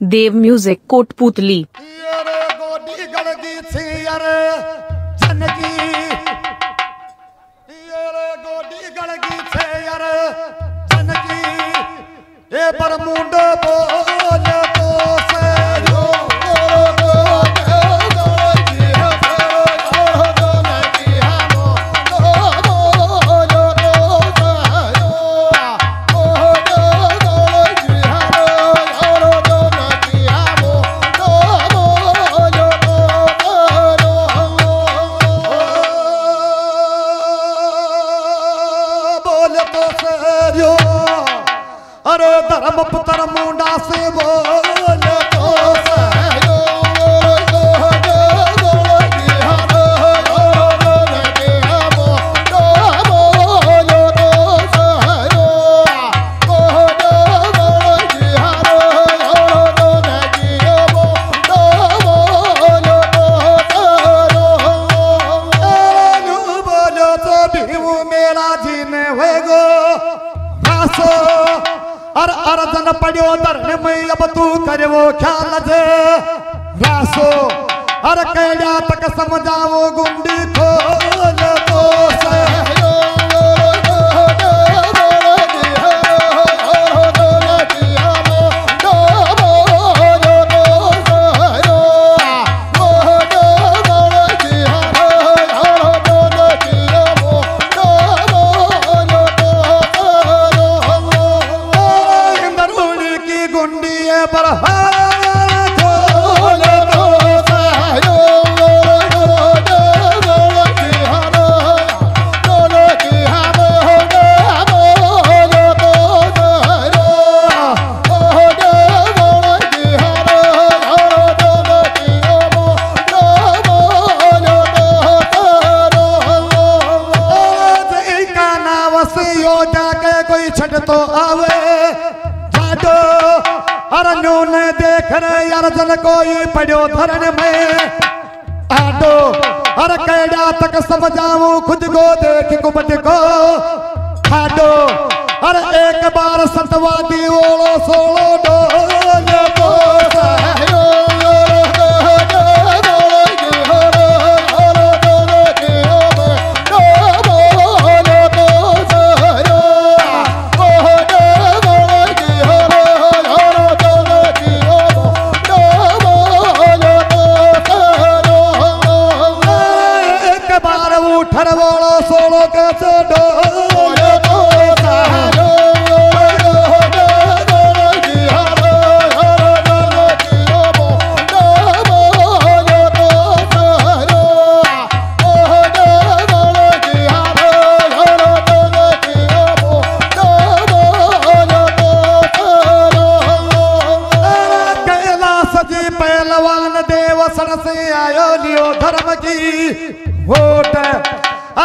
देव music Kotputli. पर गोडी गड़गी पुत्र मुंडा से बोल अर अर्जन पड़ो दर में अब तू करवो ख्याल जे। रासो अर कैड़ा तक समझावो गुंडी खोल तो से। का नावस यो जाके कोई छट तो आवे। जाडो अरनू नून देख रहे अर्जन कोई पड़ो धरन में। आडो हर कैडा तक समझाऊं, खुद को देख कुबट को। खाडो हर एक बार सतवादी ओलो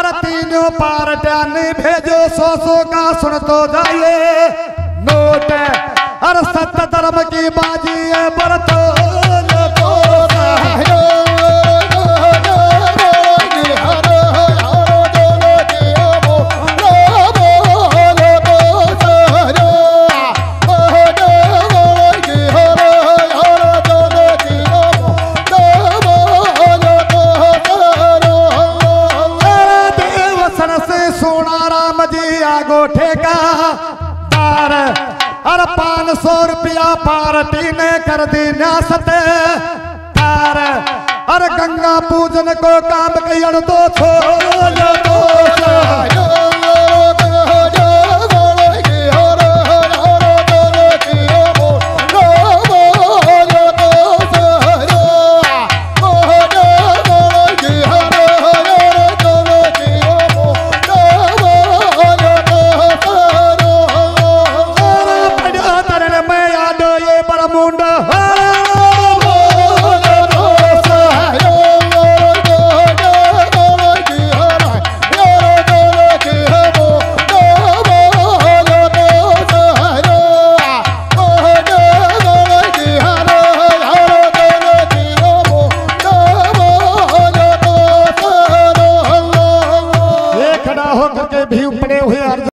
अरे तीनों पार्टियाँ ने भेजो सौ सौ का सुन तो जाइए। नोट अरे सत्य धर्म की बाजी है, बरतो पार्टी ने कर दी न्यासत। तार अरे गंगा पूजन को काम कई तो छोड़।